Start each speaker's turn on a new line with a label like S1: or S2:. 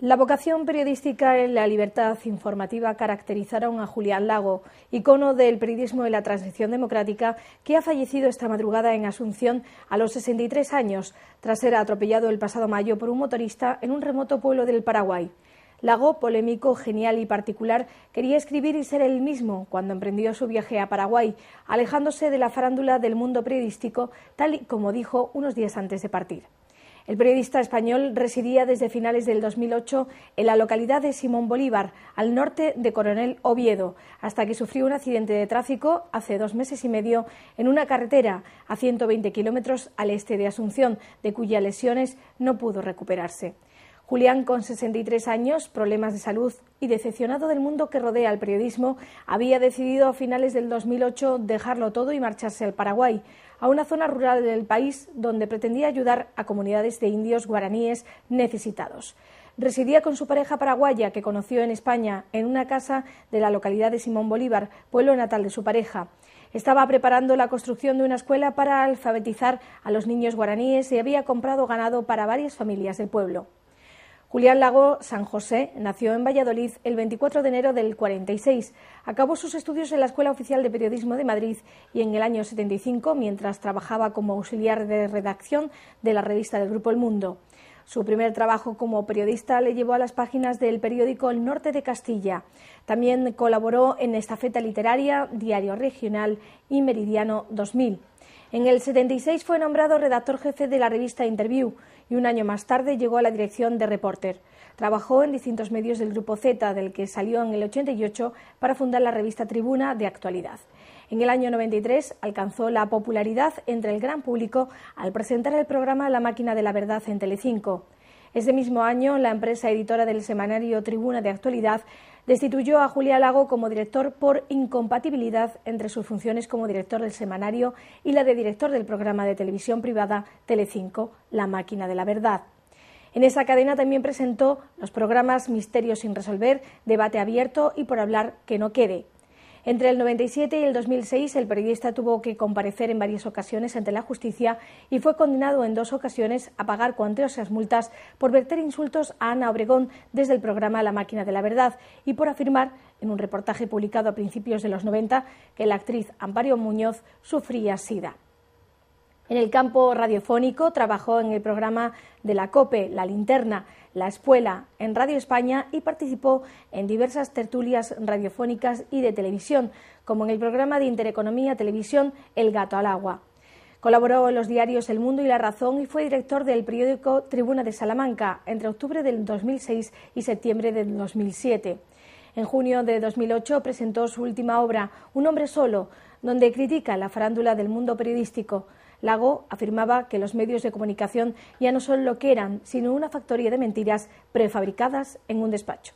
S1: La vocación periodística y la libertad informativa caracterizaron a Julián Lago, icono del periodismo y la transición democrática, que ha fallecido esta madrugada en Asunción a los 63 años, tras ser atropellado el pasado mayo por un motorista en un remoto pueblo del Paraguay. Lago, polémico, genial y particular, quería escribir y ser él mismo cuando emprendió su viaje a Paraguay, alejándose de la farándula del mundo periodístico, tal y como dijo unos días antes de partir. El periodista español residía desde finales del 2008 en la localidad de Simón Bolívar, al norte de Coronel Oviedo, hasta que sufrió un accidente de tráfico hace dos meses y medio en una carretera a 120 kilómetros al este de Asunción, de cuyas lesiones no pudo recuperarse. Julián, con 63 años, problemas de salud y decepcionado del mundo que rodea al periodismo, había decidido a finales del 2008 dejarlo todo y marcharse al Paraguay, a una zona rural del país donde pretendía ayudar a comunidades de indios guaraníes necesitados. Residía con su pareja paraguaya que conoció en España en una casa de la localidad de Simón Bolívar, pueblo natal de su pareja. Estaba preparando la construcción de una escuela para alfabetizar a los niños guaraníes y había comprado ganado para varias familias del pueblo. Julián Lago San José nació en Valladolid el 24 de enero del 46. Acabó sus estudios en la Escuela Oficial de Periodismo de Madrid y en el año 75, mientras trabajaba como auxiliar de redacción de la revista del Grupo El Mundo. Su primer trabajo como periodista le llevó a las páginas del periódico El Norte de Castilla. También colaboró en Estafeta Literaria, Diario Regional y Meridiano 2000. En el 76 fue nombrado redactor jefe de la revista Interview y un año más tarde llegó a la dirección de Reporter. Trabajó en distintos medios del Grupo Z, del que salió en el 88 para fundar la revista Tribuna de Actualidad. En el año 93 alcanzó la popularidad entre el gran público al presentar el programa La máquina de la verdad en Telecinco. Ese mismo año, la empresa editora del semanario Tribuna de Actualidad destituyó a Julia Lago como director por incompatibilidad entre sus funciones como director del semanario y la de director del programa de televisión privada Telecinco, La máquina de la verdad. En esa cadena también presentó los programas Misterios sin resolver, Debate abierto y Por hablar que no quede. Entre el 97 y el 2006, el periodista tuvo que comparecer en varias ocasiones ante la justicia y fue condenado en dos ocasiones a pagar cuantiosas multas por verter insultos a Ana Obregón desde el programa La máquina de la verdad y por afirmar, en un reportaje publicado a principios de los 90, que la actriz Amparo Muñoz sufría SIDA. En el campo radiofónico trabajó en el programa de la COPE, La Linterna, La Espuela, en Radio España y participó en diversas tertulias radiofónicas y de televisión, como en el programa de Intereconomía Televisión El Gato al Agua. Colaboró en los diarios El Mundo y La Razón y fue director del periódico Tribuna de Salamanca entre octubre del 2006 y septiembre del 2007. En junio de 2008 presentó su última obra, Un hombre solo, donde critica la farándula del mundo periodístico. Lago afirmaba que los medios de comunicación ya no son lo que eran, sino una factoría de mentiras prefabricadas en un despacho.